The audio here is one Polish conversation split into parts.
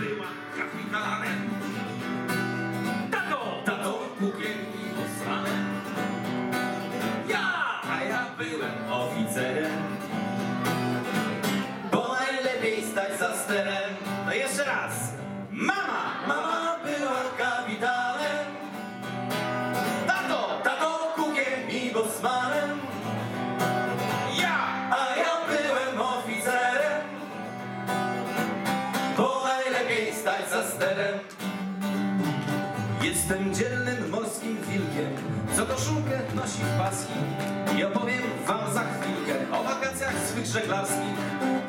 była kapitanem. Tato, tato, kukiem i bosmanem. Ja, a ja byłem oficerem. Bo najlepiej stać za sterem. No jeszcze raz. Jestem dzielnym morskim wilkiem, co koszulkę nosi w paski. I opowiem wam za chwilkę o wakacjach swych żeglarskich.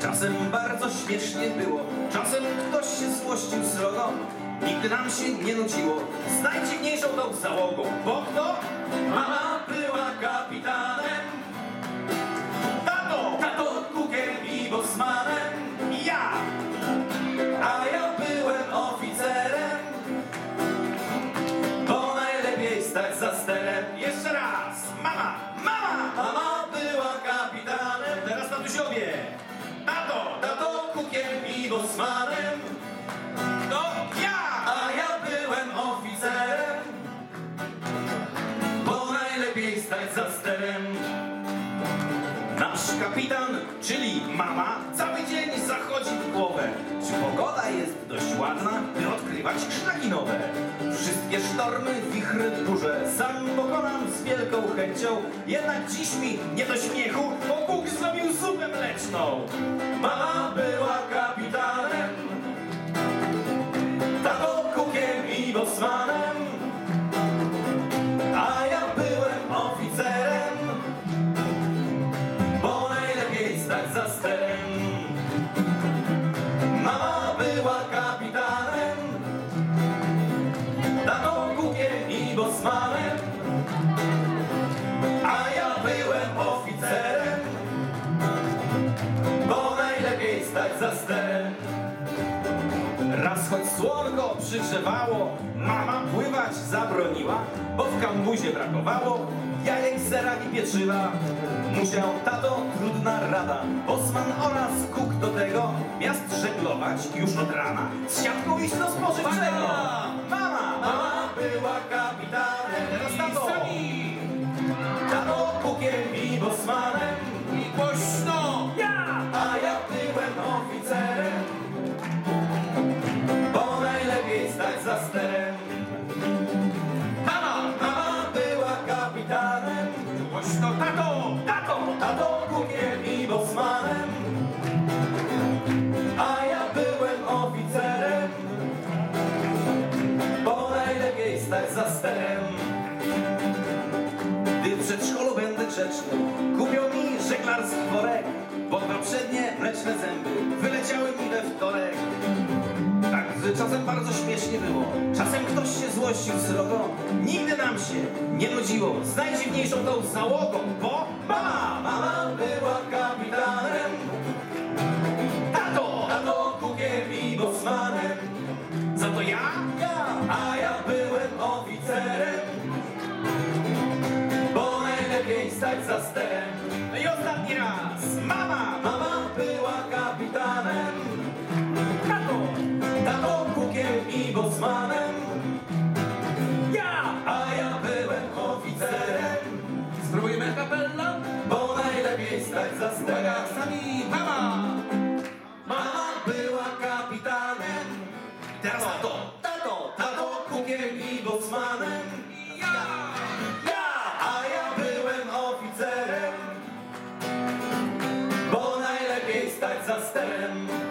Czasem bardzo śmiesznie było, czasem ktoś się złościł srogo. Nigdy nam się nie nudziło z najdziwniejszą tą załogą, bo kto? Mama była kapitanem, stać za sterem. Jeszcze raz! Mama! Mama! Mama była kapitanem. Teraz tatusiowie! Tato! Tato kukiem i bosmanem. To ja! A ja byłem oficerem. Bo najlepiej stać za sterem. Nasz kapitan, czyli mama, cały dzień zachodzi w głowę. Czy pogoda jest dość ładna, by odkrywać szlaki nowe? Wszystkie sztormy, wichry, burze sam pokonam z wielką chęcią. Jednak dziś mi nie do śmiechu, bo Bóg zrobił zupę mleczną. Mama była kapitanem, bosmanem, a ja byłem oficerem, bo najlepiej stać za sterem. Raz choć słonko przygrzewało, mama pływać zabroniła, bo w kambuzie brakowało jajek, sera i pieczywa. Musiał tato, trudna rada, bosman oraz kuk do tego, miast żeglować już od rana, z siatką iść do spożywczego. Mama, mama za sterem. Gdy w przedszkolu będę grzeczny, kupią mi żeglarski worek, bo dwa przednie mleczne zęby wyleciały mi we wtorek. Tak, że czasem bardzo śmiesznie było. Czasem ktoś się złościł srogo. Nigdy nam się nie nudziło z najdziwniejszą tą załogą, bo mama, mama była kapitanem. Tato, tato kukiem i bosmanem. Za to ja, ja, najlepiej stać za sterem. No i ostatni raz. Mama, mama była kapitanem. Tato, tato kukiem i bosmanem. Ja, a ja byłem oficerem. Spróbujmy kapella? Bo najlepiej stać za sterem. Sami mama! Mama była kapitanem. Teraz tato, tato, tato kukiem i bosmanem. Oficerem. Bo